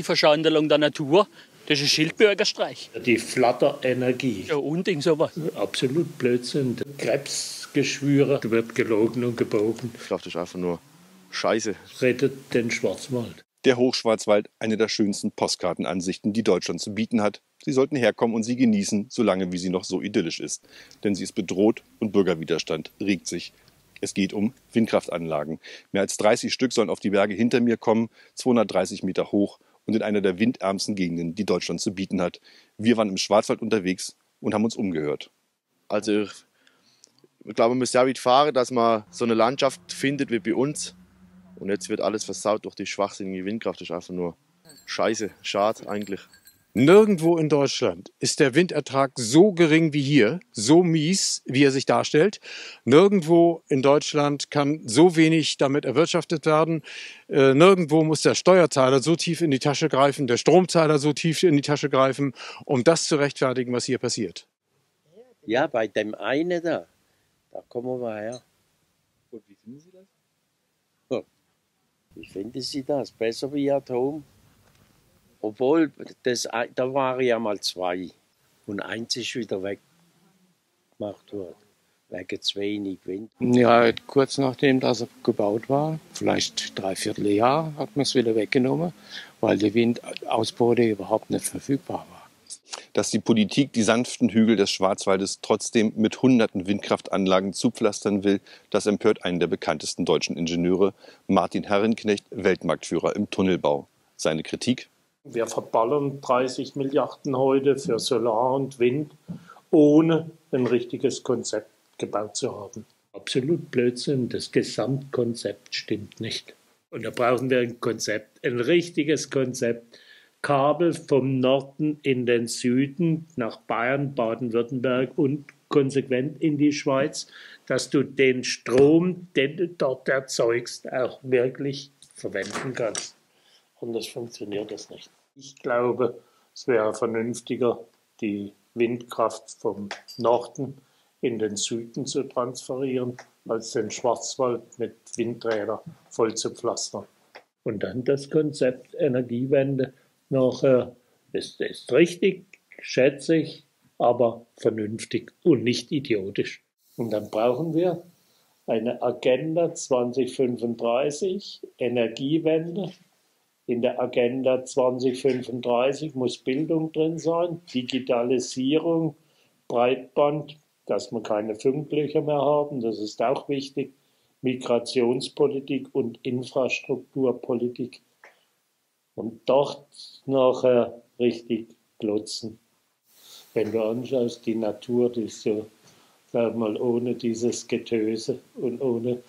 die Verschandelung der Natur. Das ist ein Schildbürgerstreich. Die Flatterenergie. Ja, und irgend sowas. Absolut Blödsinn. Krebsgeschwüre wird gelogen und gebogen. Ich glaube, das ist einfach nur Scheiße. Rettet den Schwarzwald. Der Hochschwarzwald, eine der schönsten Postkartenansichten, die Deutschland zu bieten hat. Sie sollten herkommen und sie genießen, solange wie sie noch so idyllisch ist. Denn sie ist bedroht und Bürgerwiderstand regt sich. Es geht um Windkraftanlagen. Mehr als 30 Stück sollen auf die Berge hinter mir kommen, 230 Meter hoch und in einer der windärmsten Gegenden, die Deutschland zu bieten hat. Wir waren im Schwarzwald unterwegs und haben uns umgehört. Also ich, glaube, man muss ja weit fahren, dass man so eine Landschaft findet wie bei uns. Und jetzt wird alles versaut durch die schwachsinnige Windkraft. Das ist einfach nur scheiße, schade eigentlich. Nirgendwo in Deutschland ist der Windertrag so gering wie hier, so mies, wie er sich darstellt. Nirgendwo in Deutschland kann so wenig damit erwirtschaftet werden. Äh, nirgendwo muss der Steuerzahler so tief in die Tasche greifen, der Stromzahler so tief in die Tasche greifen, um das zu rechtfertigen, was hier passiert. Ja, bei dem einen da, da kommen wir her. Und wie finden Sie das? Wie finden Sie das? Besser wie Atom? Obwohl, das, da waren ja mal zwei. Und eins ist wieder weggemacht worden. Wegen zu wenig Wind. Ja, kurz nachdem das gebaut war, vielleicht dreiviertel Jahr, hat man es wieder weggenommen, weil die Windausbeute überhaupt nicht verfügbar war. Dass die Politik die sanften Hügel des Schwarzwaldes trotzdem mit hunderten Windkraftanlagen zupflastern will, das empört einen der bekanntesten deutschen Ingenieure, Martin Herrenknecht, Weltmarktführer im Tunnelbau. Seine Kritik? Wir verballern 30 Milliarden heute für Solar und Wind, ohne ein richtiges Konzept gebaut zu haben. Absolut Blödsinn. Das Gesamtkonzept stimmt nicht. Und da brauchen wir ein Konzept, ein richtiges Konzept. Kabel vom Norden in den Süden nach Bayern, Baden-Württemberg und konsequent in die Schweiz, dass du den Strom, den du dort erzeugst, auch wirklich verwenden kannst. Anders funktioniert das nicht. Ich glaube, es wäre vernünftiger, die Windkraft vom Norden in den Süden zu transferieren, als den Schwarzwald mit Windrädern voll zu pflastern. Und dann das Konzept Energiewende nachher ist, ist richtig, schätze ich, aber vernünftig und nicht idiotisch. Und dann brauchen wir eine Agenda 2035, Energiewende, in der Agenda 2035 muss Bildung drin sein, Digitalisierung, Breitband, dass wir keine Funklöcher mehr haben, das ist auch wichtig, Migrationspolitik und Infrastrukturpolitik. Und dort nachher richtig glotzen. Wenn du anschaust, die Natur, die ist so, sag mal, ohne dieses Getöse und ohne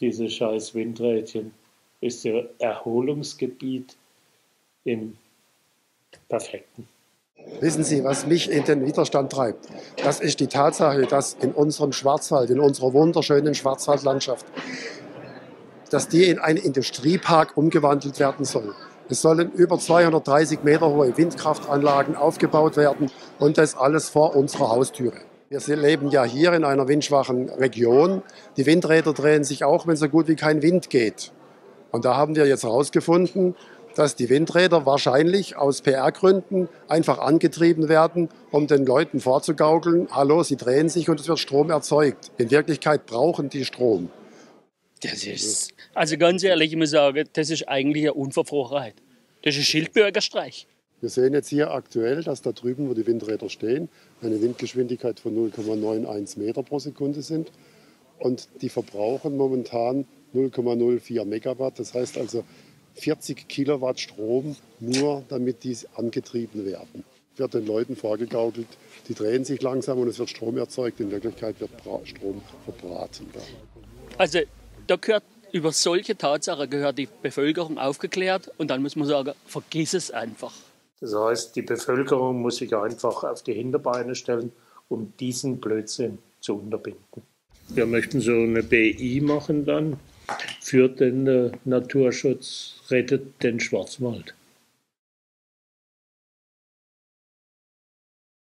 diese scheiß Windrädchen ist ja Erholungsgebiet im Perfekten. Wissen Sie, was mich in den Widerstand treibt? Das ist die Tatsache, dass in unserem Schwarzwald, in unserer wunderschönen Schwarzwaldlandschaft, dass die in einen Industriepark umgewandelt werden soll. Es sollen über 230 Meter hohe Windkraftanlagen aufgebaut werden und das alles vor unserer Haustüre. Wir leben ja hier in einer windschwachen Region. Die Windräder drehen sich auch, wenn so gut wie kein Wind geht. Und da haben wir jetzt herausgefunden, dass die Windräder wahrscheinlich aus PR-Gründen einfach angetrieben werden, um den Leuten vorzugaukeln, hallo, sie drehen sich und es wird Strom erzeugt. In Wirklichkeit brauchen die Strom. Das ist, also ganz ehrlich, ich muss sagen, das ist eigentlich eine Unverfrorenheit. Das ist ein Schildbürgerstreich. Wir sehen jetzt hier aktuell, dass da drüben, wo die Windräder stehen, eine Windgeschwindigkeit von 0,91 Meter pro Sekunde sind. Und die verbrauchen momentan 0,04 Megawatt. Das heißt also 40 Kilowatt Strom, nur damit die angetrieben werden. Wird den Leuten vorgegaukelt, die drehen sich langsam und es wird Strom erzeugt. In Wirklichkeit wird Strom verbraten. Also da gehört über solche Tatsachen gehört die Bevölkerung aufgeklärt und dann muss man sagen, vergiss es einfach. Das heißt, die Bevölkerung muss sich einfach auf die Hinterbeine stellen, um diesen Blödsinn zu unterbinden. Wir möchten so eine BI machen dann für den Naturschutz, rettet den Schwarzwald.